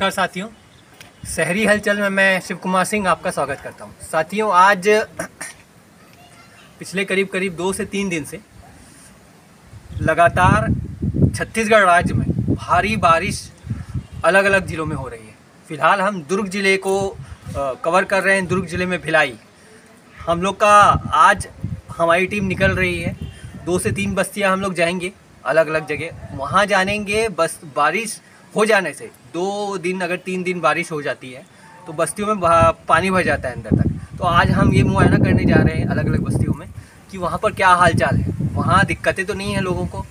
नमस्कार साथियों। शहरी हलचल में मैं शिव कुमार सिंह आपका स्वागत करता हूँ। साथियों, आज पिछले करीब करीब दो से तीन दिन से लगातार छत्तीसगढ़ राज्य में भारी बारिश अलग अलग ज़िलों में हो रही है। फ़िलहाल हम दुर्ग ज़िले को कवर कर रहे हैं। दुर्ग ज़िले में भिलाई। हम लोग का आज हमारी टीम निकल रही है। दो से तीन बस्तियाँ हम लोग जाएँगे अलग अलग जगह। वहाँ जानेंगे बस बारिश हो जाने से। दो दिन अगर तीन दिन बारिश हो जाती है तो बस्तियों में पानी भर जाता है अंदर तक। तो आज हम ये मुआयना करने जा रहे हैं अलग अलग बस्तियों में कि वहाँ पर क्या हाल चाल है। वहाँ दिक्कतें तो नहीं हैं लोगों को।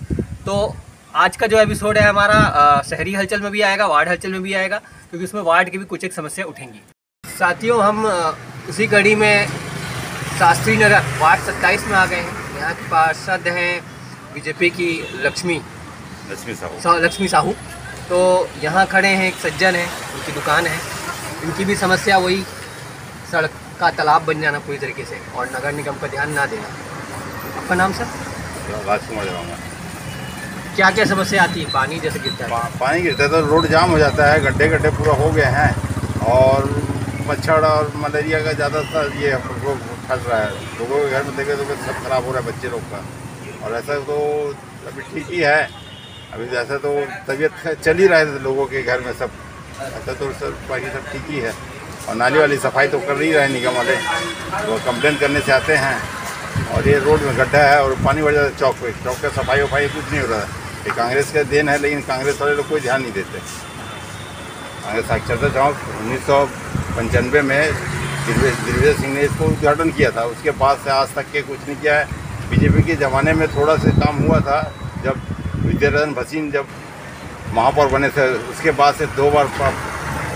तो आज का जो एपिसोड है हमारा शहरी हलचल में भी आएगा वार्ड हलचल में भी आएगा क्योंकि उसमें वार्ड की भी कुछ एक समस्या उठेंगी। साथियों हम उसी कड़ी में शास्त्री नगर वार्ड सत्ताईस में आ गए हैं। यहाँ के पार्षद हैं बीजेपी की लक्ष्मी। लक्ष्मी साहू। लक्ष्मी साहू। तो यहाँ खड़े हैं एक सज्जन है उनकी दुकान है। इनकी भी समस्या वही सड़क का तालाब बन जाना पूरी तरीके से और नगर निगम का ध्यान ना देना। आपका नाम सर? क्या क्या समस्या आती है? पानी जैसे गिरता है। पा, पानी गिरता है तो रोड जाम हो जाता है गड्ढे गड्ढे पूरा हो गए हैं और मच्छर और मलेरिया का ज़्यादातर ये फंस रहा है। लोगों के घर में देखे तो सब खराब हो रहा है बच्चे लोग का। और ऐसा तो अभी ठीक ही है अभी जैसा तो तबीयत चल ही रहा है लोगों के घर में सब। ऐसा तो सर, बाकी सब ठीक ही है। और नाली वाली सफ़ाई तो कर ही रहे निगम वाले। वो कंप्लेन करने से आते हैं। और ये रोड में गड्ढा है और पानी भर जाता है चौक पे। चौक का सफ़ाई वफाई कुछ नहीं हो रहा है। ये कांग्रेस का देन है, लेकिन कांग्रेस वाले लोग कोई ध्यान नहीं देते। कांग्रेस साक्षरता चौक उन्नीस सौ पंचानवे में दिग्विजय सिंह ने इसको उद्घाटन किया था। उसके बाद से आज तक के कुछ नहीं किया है। बीजेपी के ज़माने में थोड़ा सा काम हुआ था, जब विद्यारायण भसीन जब महापौर बने थे उसके बाद से दो बार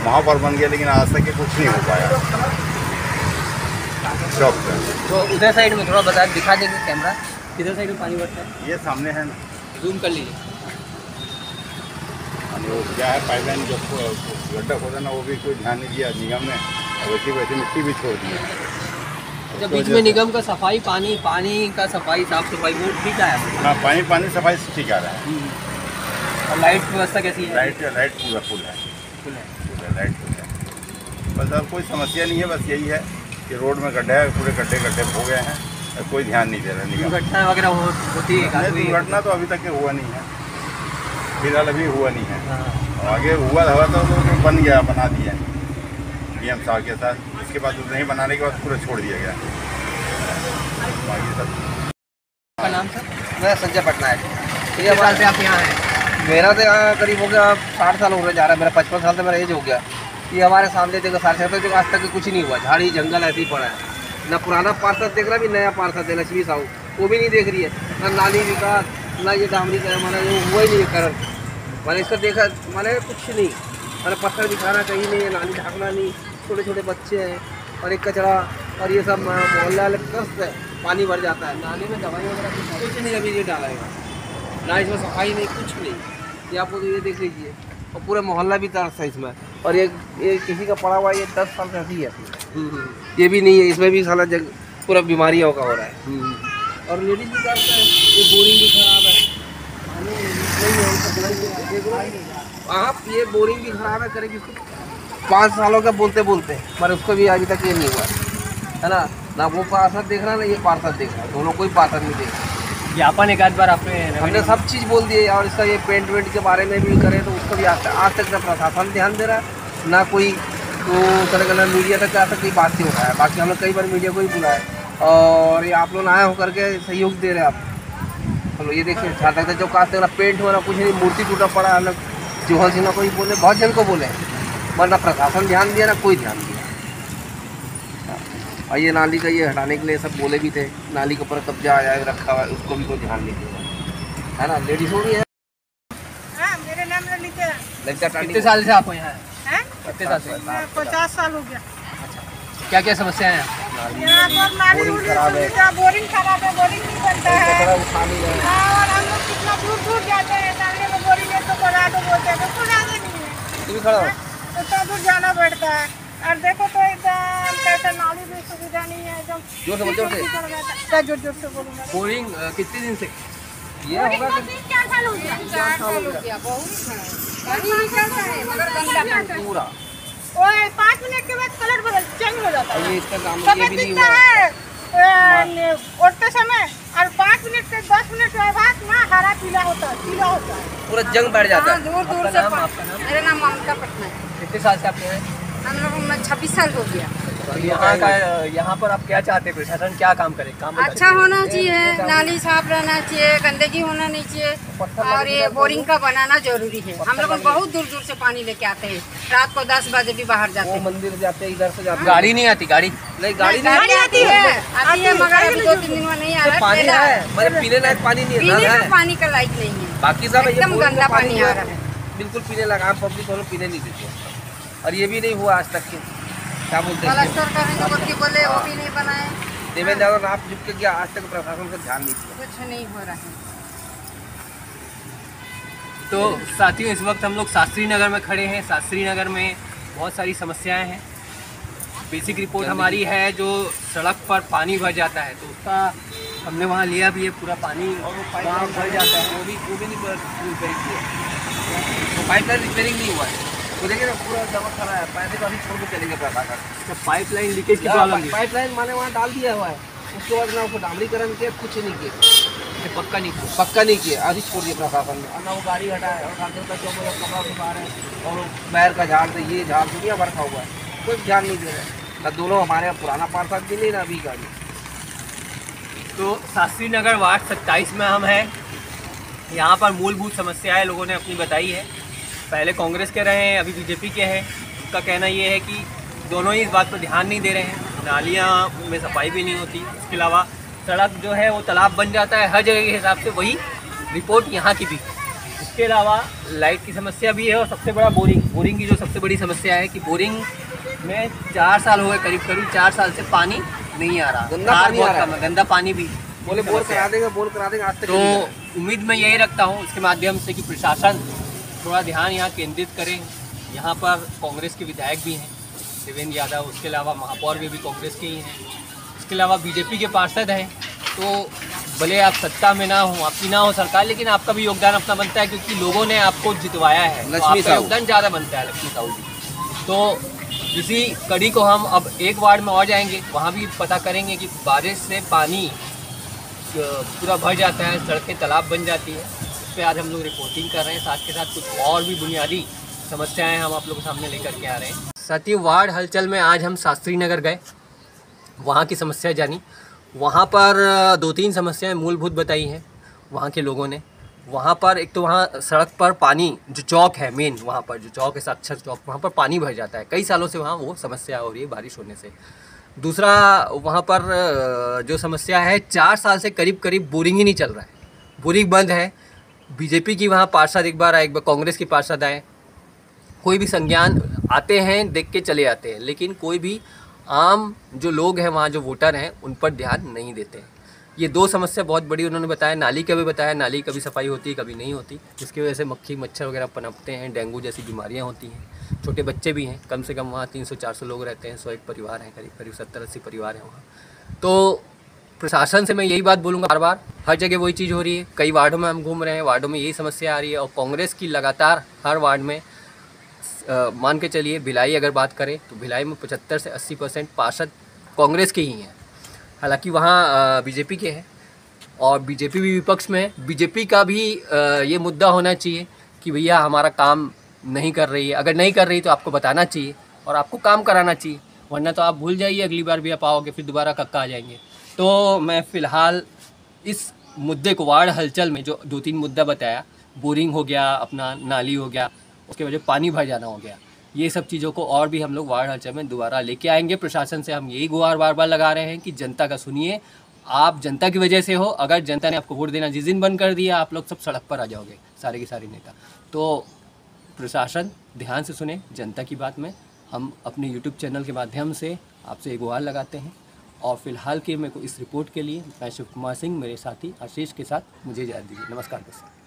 महापौर बन गया लेकिन आज तक कुछ नहीं हो पाया। तो उधर साइड में थोड़ा बता दिखा देंगे कैमरा किधर साइड में पानी बढ़ता है? ये सामने है ना। जूम कर लीजिए। वो क्या है पाइपलाइन जब गड्ढा खोदा ना वो भी कोई ध्यान नहीं दिया निगम ने। वैसी वैसी मिट्टी भी छोड़ दी अच्छा बीच में निगम का सफ़ाई पानी पानी का सफ़ाई साफ़ सफ़ाई वो ठीक आया? हाँ पानी पानी सफ़ाई ठीक आ रहा है। हम्म। और लाइट व्यवस्था कैसी है? लाइट लाइट पूरा फुल है। फुल है। फुल है लाइट फुल है। बस अब कोई समस्या नहीं है बस यही है कि रोड में गड्ढे है पूरे गड्ढे गड्ढे हो गए हैं कोई ध्यान नहीं दे रहा निगम। दुर्घटना वगैरह हो, होती है दुर्घटना तो अभी तक हुआ नहीं है। फ़िलहाल अभी हुआ नहीं है। हाँ। आगे हुआ हुआ तो, तो बन गया बना दिया। डी एम साहब के साथ। उसके बाद नहीं बनाने के बाद पूरा छोड़ दिया गया। बाकी नाम सर? मैं संजय पटनायक। कितने साल से आप यहाँ हैं? मेरा तो यहाँ करीब हो गया साठ साल हो गया जा रहा है। मेरा पचपन साल से मेरा एज हो गया। ये हमारे सामने देखो साठ साल तक आज तक कुछ नहीं हुआ। झाड़ी जंगल ऐसे ही पड़ा है। ना पुराना पार्षद देख रहा भी नया पार्षद है लक्ष्मी साहू। वो भी नहीं देख रही है। ना नाली विकास ना ये डामरी का मैंने वो हुआ ही नहीं करण। मैंने इसका देखा मैंने कुछ नहीं। मैंने पत्थर दिखाना कहीं नहीं है नाली ढाकना नहीं। छोटे छोटे बच्चे हैं और एक कचरा और ये सब मोहल्ला कष्ट है। पानी भर जाता है। नाली में दवाई वगैरह कुछ नहीं अभी ये डालेगा ना इसमें सफ़ाई नहीं कुछ नहीं। ये आप लोग ये देख लीजिए। और पूरा मोहल्ला भी तरस है इसमें। और ये ये किसी का पड़ा हुआ ये दस साल से ऐसी है हम्म, हम्म। ये भी नहीं है इसमें भी सारा जग पूरा बीमारियों का हो रहा है। हम्म, और लेडीज़ भी तरस है ये बोरिंग भी खराब है। आप ये बोरिंग भी खराब है करेगी पाँच सालों का बोलते बोलते पर उसको भी अभी तक ये नहीं हुआ। है ना? ना वो पार्षद देख रहा ना ये पार्षद देख रहा। दोनों कोई पार्षद नहीं देख रहा। ज्ञापन एक आध बार आपने हमने सब चीज़ बोल दिए और इसका ये पेंट वेंट के बारे में भी करें तो उसको भी आज आज तक ना प्रशासन ध्यान दे रहा है। ना कोई तो तरह का ना मीडिया तक आज तक कोई बात नहीं हो रहा है। बाकी हम लोग कई बार मीडिया को ही बुलाया और ये आप लोग आए होकर के सहयोग दे रहे हैं आप। हम लोग ये देखिए जहाँ तक जो कास्ट पेंट हो ना कुछ नहीं मूर्ति टूटा पड़ा है अलग जोहल सिन्हा को ही बोले बहुत जन को बोले वरना प्रशासन ध्यान दिया ना कोई ध्यान दिया। और ये नाली का ये हटाने के लिए सब बोले भी थे नाली के ऊपर कब्जा आया रखा हुआ है उसको भी कोई ध्यान नहीं दिया। है ना लेडीज़ हो गई है। हाँ, मेरा नाम ललिता ललिता कितने साल से आप यहाँ? कितने साल से? पचास साल। हो गया। क्या क्या समस्या हैं? यहाँ पर नाली बोरिंग खराब है। बोरिंग खराब है बोरिंग नहीं बनता है। हाँ, और हम लोग कितना दूर दूर जाते हैं बोरिंग है तो बोलते हैं? तो नहीं है। खड़ा हो तो इतना दूर जाना पड़ता है। और देखो तो एकदम कैसे नाली भी सुविधा नहीं है एकदम ज़ोर से बोल, ज़ोर से। क्या ज़ोर ज़ोर से बोलूँगा। बोरिंग कितने दिन से? ये होगा कि चार साल हो गया। चार साल हो गया। बहुत पानी निकलता है मगर गंदा पानी। पूरा। ओए पाँच मिनट के बाद कलर बदल चेंज हो जाता है। ये इसका काम ये भी नहीं है। उठते समय और पाँच मिनट के दस मिनट के बाद ना हरा पीला होता है पीला होता है। पूरा जंग बैठ जाता हाँ। है दूर दूर से? मेरा नाम ममता पटनायक। कितने साल से आपके हैं? हम लोग छब्बीस साल हो गया। तो यहाँ का यहाँ पर आप क्या चाहते हैं? प्रशासन क्या काम करे? काम अच्छा होना चाहिए नाली साफ़ रहना चाहिए गंदगी होना नहीं चाहिए और ये बोरिंग का बनाना ज़रूरी है। हम लोग बहुत दूर दूर से पानी लेके आते हैं। रात को दस बजे भी बाहर जाते हैं। मंदिर जाते हैं इधर से जाते गाड़ी नहीं आती गाड़ी? नहीं गाड़ी नहीं आती। है। आती है। मगर दो तीन दिन में नहीं आ रहा है पानी है मतलब पीने लायक पानी नहीं है पीने का है। पानी का लायक नहीं है। बाकी सब एकदम गंदा पानी आ रहा है। बिल्कुल पीने लगा हम पब्लिक पीने नहीं देते। और ये भी नहीं हुआ आज तक के। क्या बोलते हैं बोल वो भी नहीं बनाए। देवेंद्र यादव आप झुक के गया आज तक प्रशासन का ध्यान नहीं दिया? कुछ नहीं हो रहा है। तो साथियों इस वक्त हम लोग शास्त्री नगर में खड़े हैं। शास्त्री नगर में बहुत सारी समस्याएँ हैं। बेसिक रिपोर्ट हमारी है जो सड़क पर पानी भर जाता है। तो उसका हमने वहाँ लिया भी है पूरा पानी। वहाँ भर जाता है। वो भी वो भी नहीं पूरा किया तो रिपेयरिंग नहीं हुआ है। तो देखिए ना पूरा जमा खड़ा है पैसे अभी छोड़ के चलेंगे प्रशासन पाइप लाइन लीकेज की प्रॉब्लम पाइप लाइन माने वहाँ डाल दिया हुआ है उसके बाद ना उसको डामरीकरण किया कुछ नहीं किया पक्का नहीं किया। पक्का नहीं किया अभी छोड़ दिया प्रशासन ने और ना वो गाड़ी हटाए और का चौक में कपड़ा सुखा रहे हैं और पैर का झाड़ से ये झाड़ दुनिया भर का हुआ है कोई ध्यान नहीं दे रहा है ना दोनों हमारे यहाँ पुराना पार्षद भी नहीं ना अभी गाड़ी तो शास्त्री नगर वार्ड सत्ताईस में हम हैं यहाँ पर मूलभूत समस्याएँ लोगों ने अपनी बताई है। पहले कांग्रेस के रहे हैं अभी बीजेपी के हैं। उनका कहना ये है कि दोनों ही इस बात पर ध्यान नहीं दे रहे हैं। नालियाँ में सफ़ाई भी नहीं होती। इसके अलावा सड़क जो है वो तालाब बन जाता है हर जगह के हिसाब से वही रिपोर्ट यहाँ की भी। इसके अलावा लाइट की समस्या भी है और सबसे बड़ा बोरिंग बोरिंग की जो सबसे बड़ी समस्या है कि बोरिंग में चार साल हो गए करीब करीब चार साल से पानी नहीं आ रहा। गंदा पानी आ बहुत रहा कम है। गंदा पानी भी। बोले बोर करा देंगे बोर करा देंगे आज तक तो उम्मीद मैं यही रखता हूँ इसके माध्यम से कि प्रशासन थोड़ा ध्यान यहाँ केंद्रित करें। यहाँ पर कांग्रेस के विधायक भी हैं देवेंद्र यादव उसके अलावा महापौर भी, भी कांग्रेस के ही हैं। इसके अलावा बीजेपी के पार्षद हैं तो भले आप सत्ता में ना हो आपकी ना हो सरकार लेकिन आपका भी योगदान अपना बनता है क्योंकि लोगों ने आपको जितवाया है तो आपका योगदान ज़्यादा बनता है लक्ष्मी साहू जी। तो इसी कड़ी को हम अब एक वार्ड में और जाएँगे वहाँ भी पता करेंगे कि बारिश से पानी पूरा भर जाता है सड़कें तालाब बन जाती है। पर आज हम लोग रिपोर्टिंग कर रहे हैं। साथ के साथ कुछ और भी बुनियादी समस्याएँ हम आप लोगों के सामने लेकर के आ रहे हैं। साथियों वार्ड हलचल में आज हम शास्त्री नगर गए। वहाँ की समस्या जानी। वहाँ पर दो तीन समस्याएँ मूलभूत बताई हैं वहाँ के लोगों ने। वहाँ पर एक तो वहाँ सड़क पर पानी, जो चौक है मेन वहाँ पर जो चौक है, साक्षर चौक, वहाँ पर पानी भर जाता है। कई सालों से वहाँ वो समस्या हो रही है बारिश होने से। दूसरा, वहाँ पर जो समस्या है, चार साल से करीब करीब बोरिंग ही नहीं चल रहा है। बोरिंग बंद है। बीजेपी की वहाँ पार्षद एक बार आए, एक बार कांग्रेस की पार्षद आए। कोई भी संज्ञान आते हैं, देख के चले आते हैं, लेकिन कोई भी आम जो लोग हैं, वहाँ जो वोटर हैं, उन पर ध्यान नहीं देते हैं। ये दो समस्या बहुत बड़ी उन्होंने बताया, नाली का भी बताया, नाली कभी सफ़ाई होती है, कभी नहीं होती। जिसकी वजह से मक्खी, मच्छर वगैरह पनपते हैं, डेंगू जैसी बीमारियाँ होती हैं। छोटे बच्चे भी हैं, कम से कम वहाँ तीन सौ, चार सौ लोग रहते हैं, सौ एक परिवार हैं, करीब करीब सत्तर अस्सी परिवार हैं वहाँ। तो प्रशासन से मैं यही बात बोलूँगा बार बार हर जगह वही चीज़ हो रही है। कई वार्डों में हम घूम रहे हैं वार्डों में यही समस्या आ रही है और कांग्रेस की लगातार हर वार्ड में अ, मान के चलिए भिलाई अगर बात करें तो भिलाई में पचहत्तर से अस्सी परसेंट पार्षद कांग्रेस के ही हैं। हालाँकि वहाँ बीजेपी के हैं और बीजेपी भी विपक्ष में है। बीजेपी का भी अ, ये मुद्दा होना चाहिए कि भैया हमारा काम नहीं कर रही है। अगर नहीं कर रही तो आपको बताना चाहिए और आपको काम कराना चाहिए वरना तो आप भूल जाइए अगली बार भी आप आओगे फिर दोबारा कक्का आ जाएँगे। तो मैं फ़िलहाल इस मुद्दे को वार्ड हलचल में जो दो तीन मुद्दा बताया, बोरिंग हो गया, अपना नाली हो गया, उसके वजह पानी भर जाना हो गया, ये सब चीज़ों को और भी हम लोग वार्ड हलचल में दोबारा लेके आएँगे। प्रशासन से हम यही गुहार बार बार लगा रहे हैं कि जनता का सुनिए, आप जनता की वजह से हो, अगर जनता ने आपको वोट देना जिस दिन बंद कर दिया, आप लोग सब सड़क पर आ जाओगे, सारे के सारे नेता। तो प्रशासन ध्यान से सुने, जनता की बात में, हम अपने यूट्यूब चैनल के माध्यम से आपसे एक गुहार लगाते हैं। और फ़िलहाल के मेरे को इस रिपोर्ट के लिए मैं शिव कुमार सिंह, मेरे साथी आशीष के साथ मुझे जाए दीजिए। नमस्कार, दोस्तों।